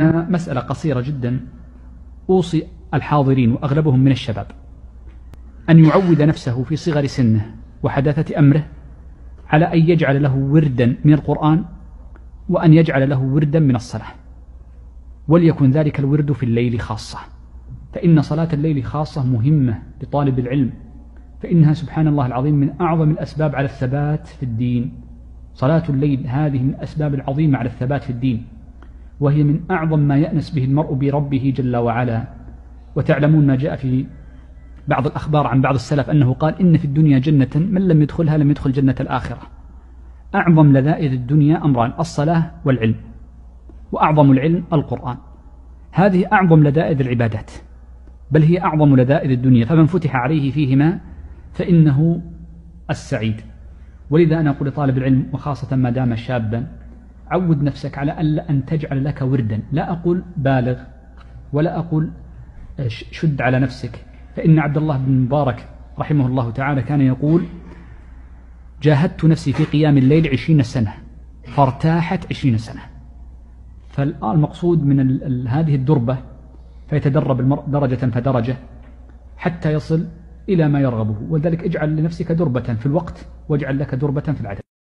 مسألة قصيرة جدا. أوصي الحاضرين وأغلبهم من الشباب أن يعود نفسه في صغر سنه وحداثة أمره على أن يجعل له وردا من القرآن وأن يجعل له وردا من الصلاة. وليكن ذلك الورد في الليل خاصة. فإن صلاة الليل خاصة مهمة لطالب العلم. فإنها سبحان الله العظيم من أعظم الأسباب على الثبات في الدين. صلاة الليل هذه من الأسباب العظيمة على الثبات في الدين. وهي من أعظم ما يأنس به المرء بربه جل وعلا. وتعلمون ما جاء في بعض الأخبار عن بعض السلف أنه قال إن في الدنيا جنة من لم يدخلها لم يدخل جنة الآخرة. أعظم لذائذ الدنيا أمران الصلاة والعلم وأعظم العلم القرآن. هذه أعظم لذائذ العبادات بل هي أعظم لذائذ الدنيا. فمن فتح عليه فيهما فإنه السعيد. ولذا أنا أقول لطالب العلم وخاصة ما دام شابا عود نفسك على أن تجعل لك وردا. لا أقول بالغ ولا أقول شد على نفسك. فإن عبد الله بن مبارك رحمه الله تعالى كان يقول جاهدت نفسي في قيام الليل عشرين سنة فارتاحت عشرين سنة. فالآن المقصود من هذه الدربة فيتدرب المرء درجة فدرجة حتى يصل إلى ما يرغبه. ولذلك اجعل لنفسك دربة في الوقت واجعل لك دربة في العدد.